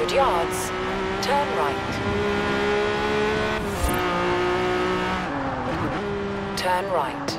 200 yards, turn right. Turn right.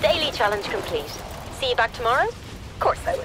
Daily challenge complete. See you back tomorrow? Of course I will.